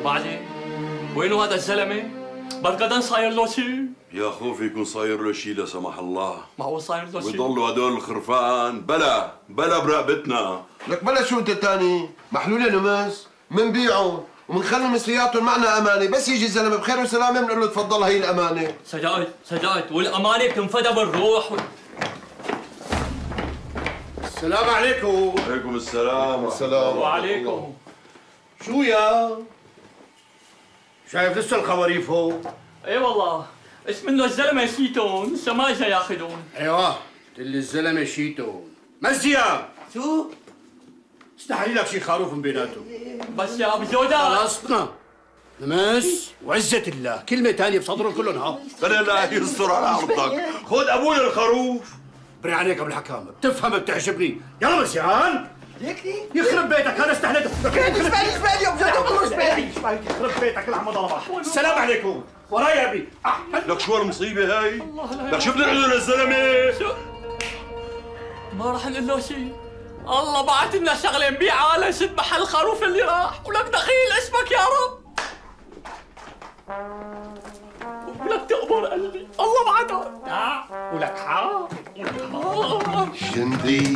وبعدين وينه هذا الزلمه؟ بركضان صاير له شيء يا خوفي يكون صاير له شيء لا سمح الله ما هو صاير له شيء ويضلوا هدول الخرفان بلا بلا برقبتنا لك بلا شو انت تاني محلول يا نمس منبيعهم ومنخلي مصرياتهم معنا امانه بس يجي الزلمه بخير وسلامه بنقول له تفضل هي الامانه صدقت صدقت والامانه بتنفدى بالروح السلام عليكم عليكم السلام السلام وعليكم شو يا شايف لسه الخواريف هو؟ اي والله. اسم إنه الزلمة شيتون لسه ما اجى ياخذون. أيوه قلت لي الزلمة شيتو مزيان شو؟ استحي لك شي خروف من بيناتهم. بس يا أبو جوده خلصنا نمس. وعزة الله. كلمة تانية بصدرهم كلهم ها. بلا لا يستر على عرضك خذ ابونا الخروف بري عليك ابو الحكامة بتفهم بتعجبني. يلا مزيان يخرب بيتك أنا استحليت. اسمعني اسمعني. اسمعني يخرب بيتك العمى ضربك السلام عليكم. وراي يا ابي لك شو المصيبه هاي؟ لك شو بنعمل للزلمة؟ ما راح نقول له شيء الله بعت لنا شغلة نبيعها لنشد محل الخروف اللي راح. ولك دخيل اسمك يا رب. ولك تقبر قلبي. الله بعتها ولك حق ولك حق. جندي.